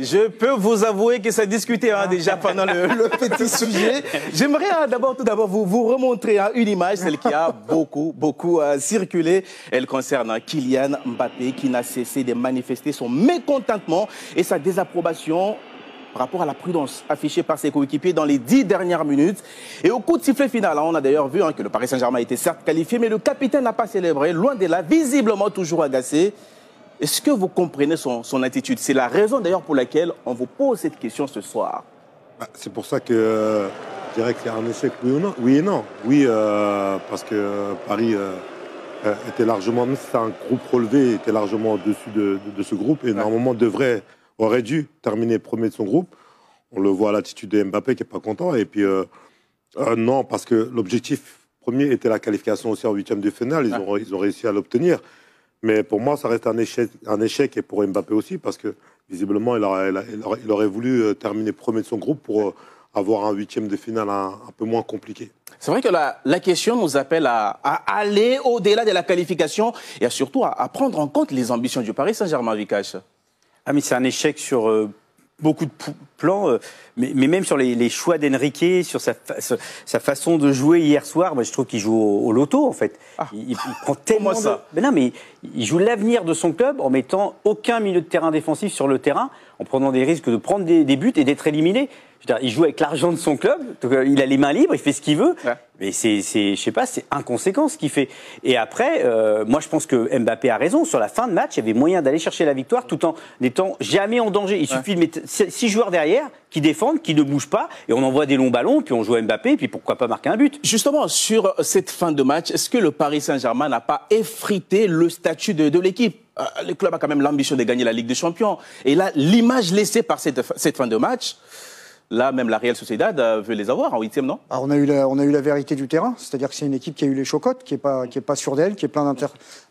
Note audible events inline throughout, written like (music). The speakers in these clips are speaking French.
Je peux vous avouer que ça discutait hein, déjà pendant le, petit sujet. (laughs) J'aimerais hein, d'abord, tout d'abord, vous, vous remontrer hein, une image, celle qui a (laughs) beaucoup, beaucoup euh, circulé. Elle concerne Kylian Mbappé qui n'a cessé de manifester son mécontentement et sa désapprobation par rapport à la prudence affichée par ses coéquipiers dans les dix dernières minutes. Et au coup de sifflet final, on a d'ailleurs vu que le Paris Saint-Germain était certes qualifié, mais le capitaine n'a pas célébré, loin de là, visiblement toujours agacé. Est-ce que vous comprenez son, attitude? C'est la raison d'ailleurs pour laquelle on vous pose cette question ce soir. Bah, c'est pour ça que euh, je dirais qu'il y a un échec, oui ou non? Oui et non. Oui, euh, parce que euh, Paris était largement, même si c'est un groupe relevé, était largement au-dessus de, ce groupe et normalement devrait, aurait dû terminer premier de son groupe. On le voit à l'attitude de Mbappé qui n'est pas content. Et puis, non, parce que l'objectif premier était la qualification aussi en huitième de finale. Ils, ont, ils ont réussi à l'obtenir. Mais pour moi, ça reste un échec, un échec et pour Mbappé aussi, parce que visiblement, il aurait, il aurait, voulu euh, terminer premier de son groupe pour euh, avoir un huitième de finale un, peu moins compliqué. C'est vrai que la, la, question nous appelle à, aller au-delà de la qualification et surtout à, prendre en compte les ambitions du Paris Saint-Germain, Vikash. Ah, mais c'est un échec sur euh, beaucoup de plans, euh, mais, même sur les, choix d'Enrique, sur sa, sa, façon de jouer hier soir, moi je trouve qu'il joue au, loto en fait. Ah. il, prend tellement ça? Mais non, mais il joue l'avenir de son club en mettant aucun milieu de terrain défensif sur le terrain, en prenant des risques de prendre des, des buts et d'être éliminé il joue avec l'argent de son club, euh, il a les mains libres, il fait ce qu'il veut. Mais c'est, je sais pas, c'est inconséquent ce qu'il fait. Et après, euh, moi je pense que Mbappé a raison. Sur la fin de match, il y avait moyen d'aller chercher la victoire tout en n'étant jamais en danger. Il suffit de mettre six joueurs derrière qui défendent, qui ne bougent pas, et on envoie des longs ballons, puis on joue à Mbappé, puis pourquoi pas marquer un but. Justement, sur cette fin de match, est-ce que le Paris Saint-Germain n'a pas effrité le statut de, l'équipe? Euh, Le club a quand même l'ambition de gagner la Ligue des Champions. Et là, l'image laissée par cette, cette fin de match, Là, même la Real Sociedad euh, veut les avoir en huitième, non? Ah, on, a eu la, on a eu la vérité du terrain, c'est-à-dire que c'est une équipe qui a eu les chocottes, qui n'est pas, qui est pas sûre d'elle, qui est plein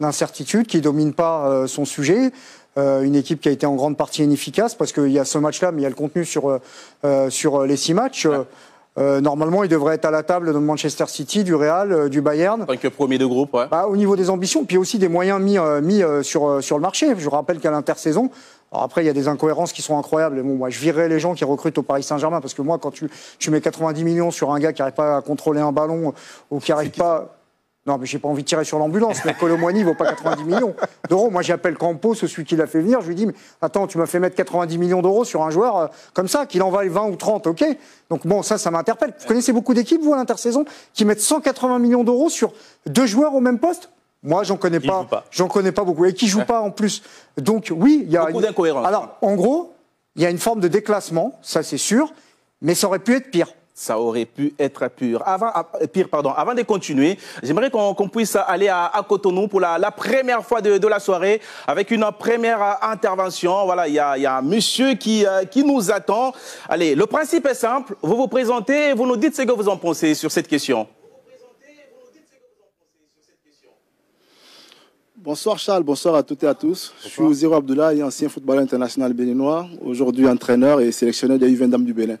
d'incertitudes, qui ne domine pas euh, son sujet. Euh, une équipe qui a été en grande partie inefficace, parce qu'il y a ce match-là, mais il y a le contenu sur, sur les six matchs. normalement, il devrait être à la table de Manchester City, du Real, du Bayern. En tant que premier de groupe, ouais. Bah, au niveau des ambitions, puis aussi des moyens mis, mis sur, sur le marché. Je rappelle qu'à l'intersaison, après, il y a des incohérences qui sont incroyables. Bon, moi, je virerais les gens qui recrutent au Paris Saint-Germain parce que moi, quand tu, tu mets 90 millions sur un gars qui n'arrive pas à contrôler un ballon ou qui n'arrive pas. Non, mais j'ai pas envie de tirer sur l'ambulance. Mais Colomboigny ne vaut pas 90 millions d'euros. Moi, j'appelle Campos, celui qui l'a fait venir. Je lui dis, mais attends, tu m'as fait mettre 90 millions d'euros sur un joueur euh, comme ça, qu'il en vaille 20 ou 30, ok? Donc bon, ça, ça m'interpelle. Vous connaissez beaucoup d'équipes, vous, à l'intersaison, qui mettent 180 millions d'euros sur deux joueurs au même poste? Moi, j'en connais pas. J'en connais pas beaucoup et qui jouent pas en plus. Donc oui, il y a beaucoup d'incohérences. Alors, en gros, il y a une forme de déclassement, ça c'est sûr, mais ça aurait pu être pire ça aurait pu être pur. Avant, ah, pire. Pardon. Avant de continuer, j'aimerais qu'on puisse aller à, Cotonou pour la, première fois de, la soirée avec une première intervention. Voilà, il y a, un monsieur qui, euh, qui nous attend. Allez, le principe est simple. Vous vous présentez et vous nous dites ce que vous en pensez sur cette question. Bonsoir Charles, bonsoir à toutes et à tous. Je suis Ouziro Abdoulaye, ancien footballeur international béninois, aujourd'hui entraîneur et sélectionneur des U20 du Bénin.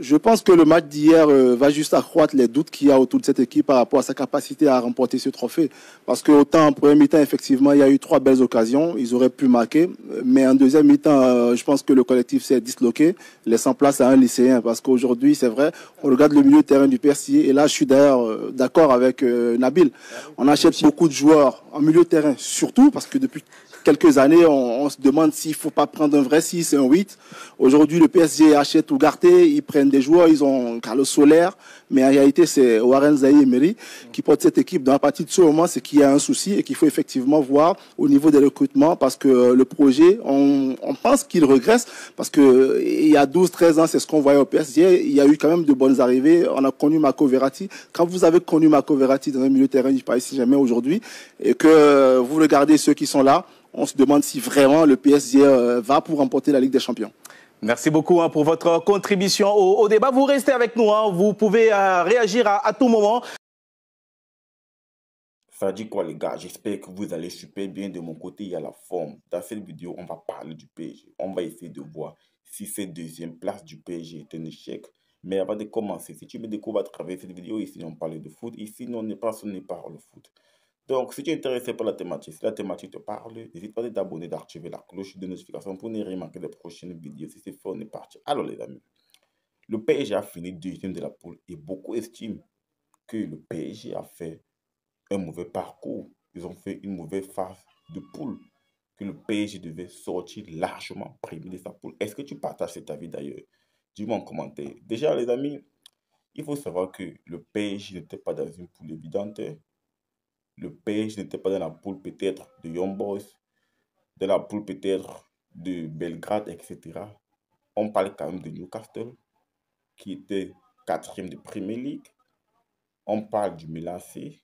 Je pense que le match d'hier euh, va juste accroître les doutes qu'il y a autour de cette équipe par rapport à sa capacité à remporter ce trophée. Parce que autant en premier mi-temps, effectivement, il y a eu trois belles occasions, ils auraient pu marquer. Mais en deuxième mi-temps, euh, je pense que le collectif s'est disloqué, laissant place à un lycéen. Parce qu'aujourd'hui, c'est vrai, on regarde le milieu de terrain du Persier. Et là, je suis d'ailleurs euh, d'accord avec Nabil. On achète beaucoup de joueurs en milieu de terrain, surtout parce que depuis quelques années, on, se demande s'il ne faut pas prendre un vrai 6 et un 8. Aujourd'hui, le PSG achète Ougarté, ils prennent des joueurs, ils ont Carlos Soler, mais en réalité, c'est Warren Zaï Emery qui porte cette équipe. Dans la partie de ce moment, c'est qu'il y a un souci et qu'il faut effectivement voir au niveau des recrutements parce que le projet, on, pense qu'il regresse parce que il y a 12, 13 ans, c'est ce qu'on voyait au PSG. Il y a eu quand même de bonnes arrivées. On a connu Marco Verratti. Quand vous avez connu Marco Verratti dans un milieu de terrain du Paris Saint-Germain aujourd'hui et que vous regardez ceux qui sont là, on se demande si vraiment le PSG euh, va pour remporter la Ligue des Champions. Merci beaucoup hein, pour votre contribution au, débat. Vous restez avec nous, hein. vous pouvez euh, réagir à, tout moment. Ça dit quoi les gars? J'espère que vous allez super bien de mon côté, il y a la forme. Dans cette vidéo, on va parler du PSG. On va essayer de voir si cette deuxième place du PSG est un échec. Mais avant de commencer, si tu me découvres à travers cette vidéo, ici on parle de foot, ici on n'est pas sonné par le foot. Donc, si tu es intéressé par la thématique, si la thématique te parle, n'hésite pas à t'abonner, d'activer la cloche de notification pour ne rien manquer des prochaines vidéos. Si c'est fait, on est parti. Alors, les amis, le PSG a fini deuxième de la poule et beaucoup estiment que le PSG a fait un mauvais parcours. Ils ont fait une mauvaise phase de poule. Que le PSG devait sortir largement premier de sa poule. Est-ce que tu partages cet avis d'ailleurs? Dis-moi en commentaire. Déjà, les amis, il faut savoir que le PSG n'était pas dans une poule évidente. Le PSG n'était pas dans la poule peut-être de Young Boys, dans la poule peut-être de Belgrade, etc. On parle quand même de Newcastle, qui était quatrième de Premier League. On parle du Milan C,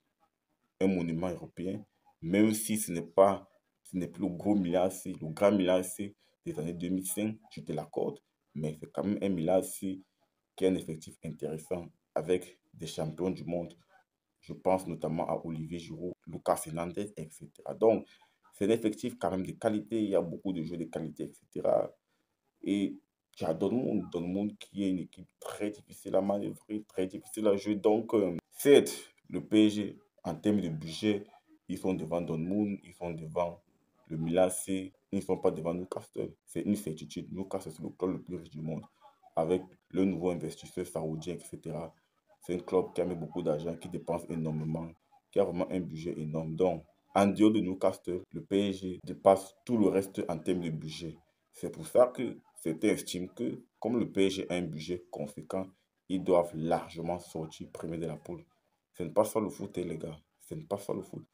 un monument européen, même si ce n'est pas, ce n'est plus le gros Milan le grand Milan C des années 2005, je te l'accorde, mais c'est quand même un Milan C qui a un effectif intéressant avec des champions du monde. Je pense notamment à Olivier Giroud, Lucas Hernandez, etc. Donc, c'est un effectif quand même de qualité. Il y a beaucoup de jeux de qualité, etc. Et il y a Dortmund, Dortmund qui est une équipe très difficile à manœuvrer, très difficile à jouer. Donc, euh, certes, le PSG, en termes de budget, ils sont devant Dortmund, ils sont devant le Milan C, ils ne sont pas devant Newcastle. C'est une certitude. Newcastle, c'est le club le plus riche du monde. Avec le nouveau investisseur saoudien, etc. C'est un club qui a mis beaucoup d'argent, qui dépense énormément, qui a vraiment un budget énorme. Donc, en dehors de Newcastle, le PSG dépasse tout le reste en termes de budget. C'est pour ça que Certains estiment que, comme le PSG a un budget conséquent, ils doivent largement sortir premier de la poule. Ce n'est pas ça le foot, hein, les gars. Ce n'est pas ça le foot.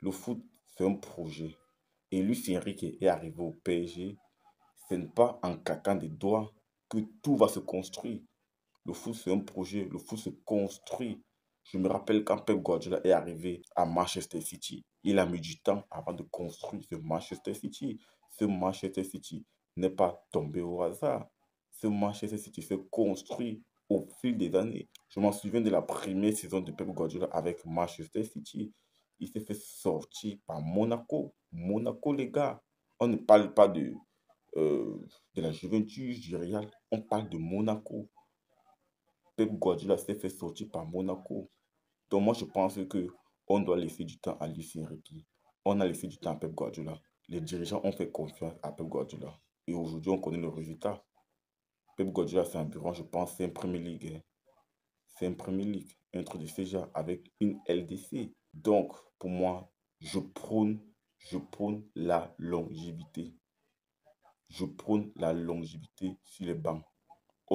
Le foot, c'est un projet. Et Lucien Enrique est arrivé au PSG. Ce n'est pas en claquant des doigts que tout va se construire. Le foot, c'est un projet. Le foot se construit. Je me rappelle quand Pep Guardiola est arrivé à Manchester City, il a mis du temps avant de construire ce Manchester City. Ce Manchester City, n'est pas tombé au hasard. Ce Manchester City s'est construit au fil des années. Je m'en souviens de la première saison de Pep Guardiola avec Manchester City. Il s'est fait sortir par Monaco. Monaco, les gars. On ne parle pas de, euh, de la Juventus, du Real. On parle de Monaco. Pep Guardiola s'est fait sortir par Monaco. Donc moi, je pense que on doit laisser du temps à Lucien Ricky. On a laissé du temps à Pep Guardiola. Les dirigeants ont fait confiance à Pep Guardiola. Et aujourd'hui, on connaît le résultat. Pep Guardiola, c'est un bureau, je pense, c'est un Premier League. Hein. C'est un Premier League, un truc avec une LDC. Donc, pour moi, je prône, je prône la longévité. Je prône la longévité sur les bancs.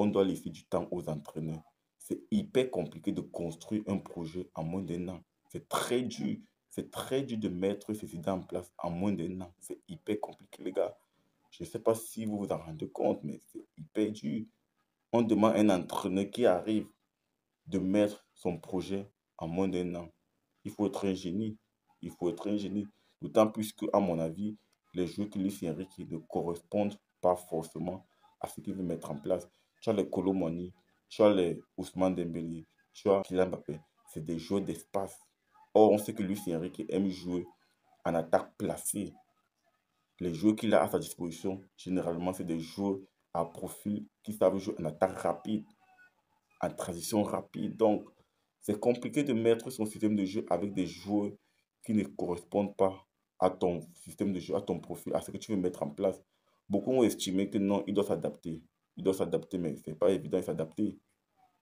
On doit laisser du temps aux entraîneurs. C'est hyper compliqué de construire un projet en moins d'un an. C'est très dur. C'est très dur de mettre ces idées en place en moins d'un an. C'est hyper compliqué, les gars. Je ne sais pas si vous vous en rendez compte, mais c'est hyper dur. On demande à un entraîneur qui arrive de mettre son projet en moins d'un an. Il faut être un génie. Il faut être un génie. D'autant plus que, à mon avis, les jeux que Luis Enrique ne correspondent pas forcément à ce qu'il veut mettre en place. Tu as les Colomani, tu as les Ousmane Dembélé, tu as Kylian Mbappé. C'est des joueurs d'espace. Or, on sait que Luis Enrique aime jouer en attaque placée les joueurs qu'il a à sa disposition, généralement, c'est des joueurs à profil qui savent jouer en attaque rapide, en transition rapide. Donc, c'est compliqué de mettre son système de jeu avec des joueurs qui ne correspondent pas à ton système de jeu, à ton profil, à ce que tu veux mettre en place. Beaucoup ont estimé que non, il doit s'adapter. Il doit s'adapter, mais ce n'est pas évident de s'adapter.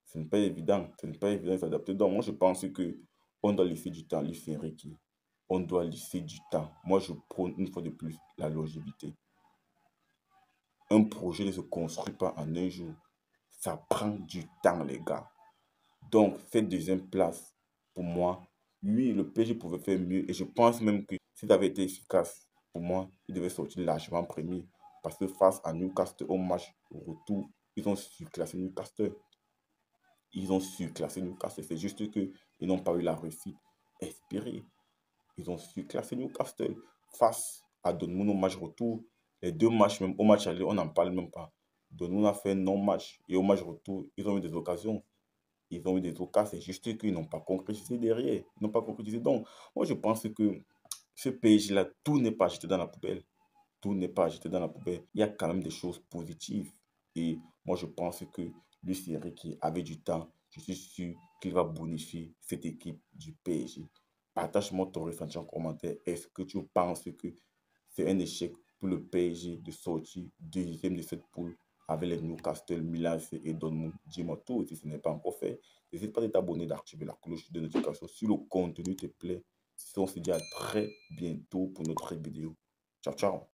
Ce n'est pas évident. Ce n'est pas évident de s'adapter. Donc, moi, je pense que on doit laisser du temps à Lucien Ricky on doit laisser du temps. Moi, je prône une fois de plus la longévité. Un projet ne se construit pas en un jour. Ça prend du temps, les gars. Donc, cette deuxième place, pour moi, oui, le PSG pouvait faire mieux. Et je pense même que s'il avait été efficace, pour moi, il devait sortir largement premier. Parce que face à Newcastle au match retour, ils ont surclassé Newcastle. Ils ont surclassé Newcastle. C'est juste qu'ils n'ont pas eu la réussite espérée. Ils ont su classer Newcastle face à Dortmund au match retour. Les deux matchs, même au match aller, on n'en parle même pas. Dortmund a fait un non-match. Et au match retour, ils ont eu des occasions. Ils ont eu des occasions. C'est juste qu'ils n'ont pas concrétisé derrière. Ils n'ont pas concrétisé. Donc, moi, je pense que ce PSG-là, tout n'est pas jeté dans la poubelle. N'est pas jeté dans la poubelle. Il y a quand même des choses positives. Et moi, je pense que Lucien qui avait du temps, je suis sûr qu'il va bonifier cette équipe du PSG. Partage-moi ton ressenti en commentaire. Est-ce que tu penses que c'est un échec pour le PSG de sortir deuxième de cette poule avec les Newcastle, Milan et Dortmund? Dis-moi tout si ce n'est pas encore fait. N'hésite pas à t'abonner, d'activer la cloche de notification si le contenu te plaît. on se dit à très bientôt pour notre vidéo. Ciao, ciao.